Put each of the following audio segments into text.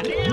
Oh!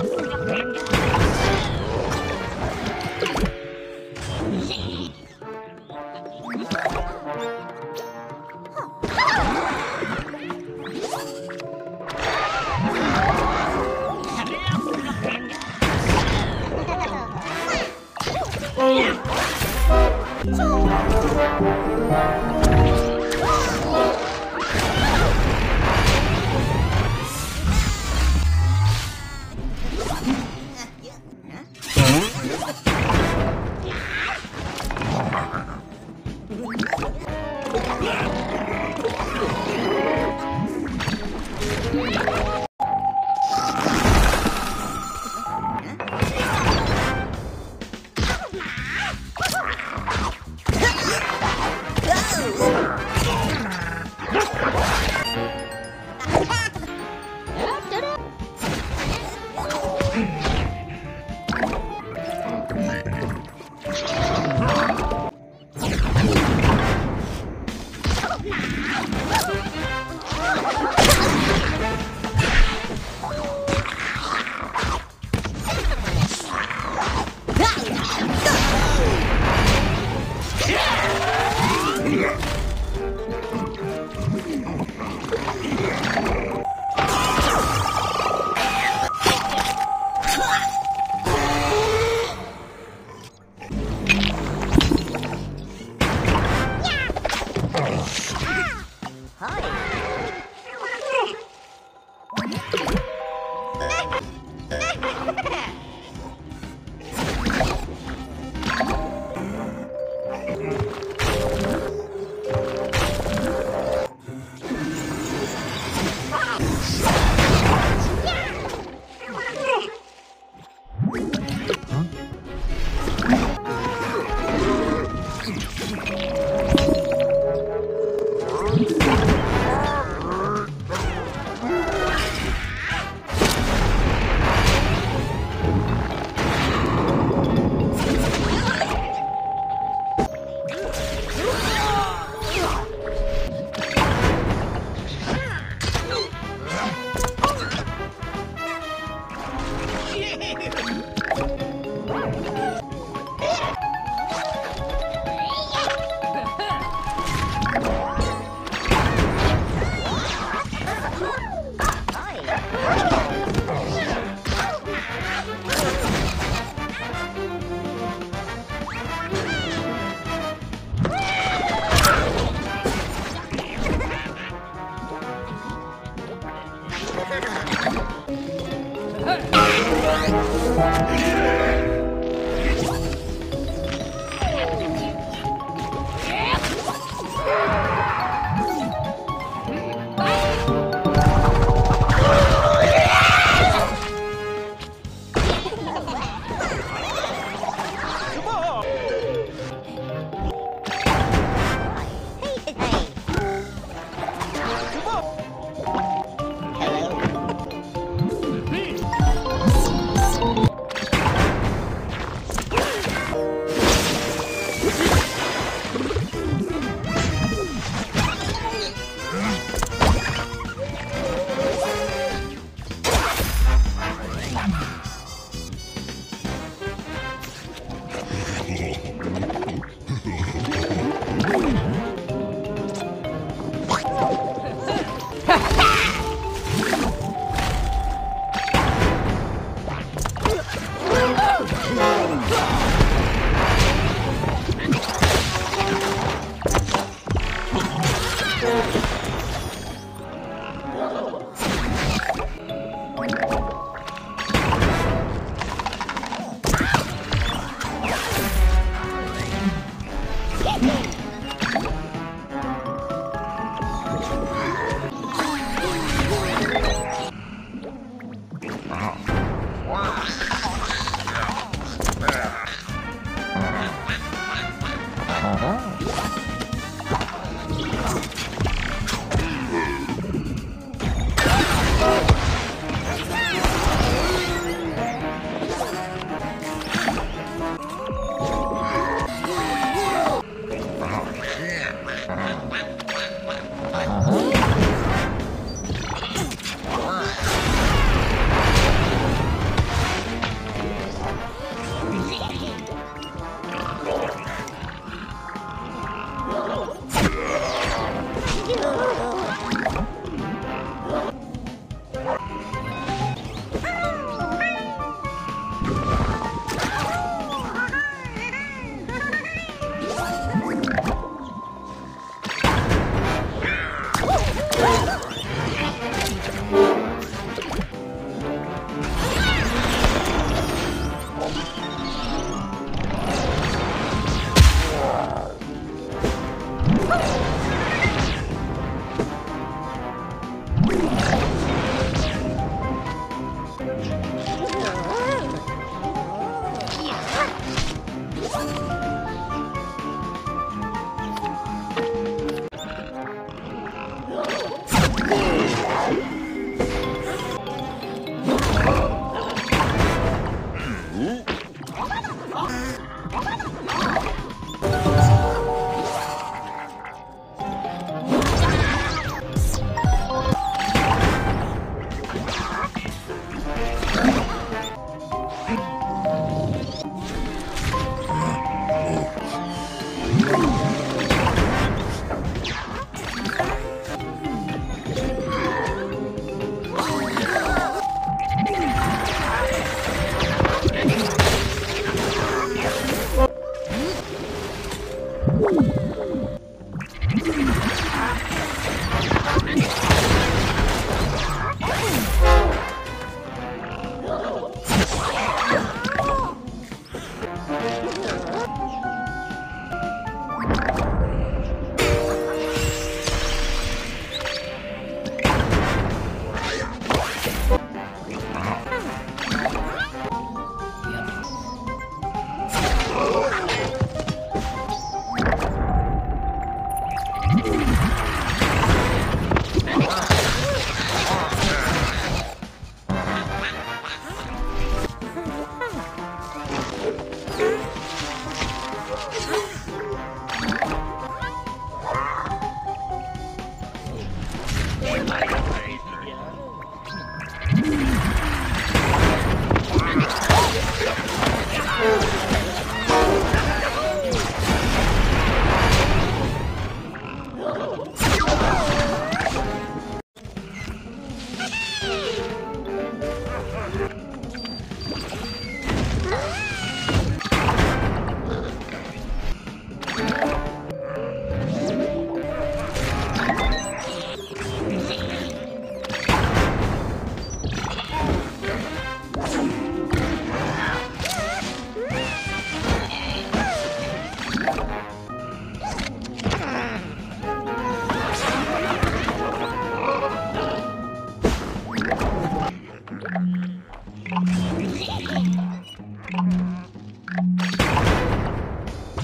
Bye.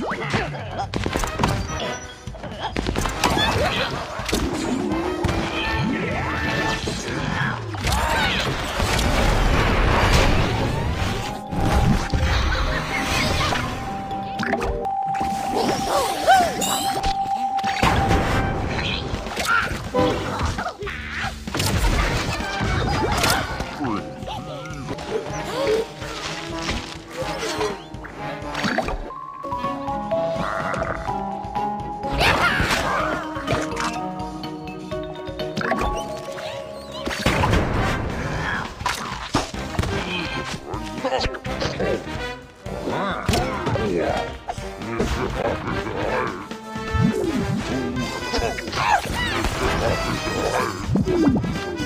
Mr. Ai.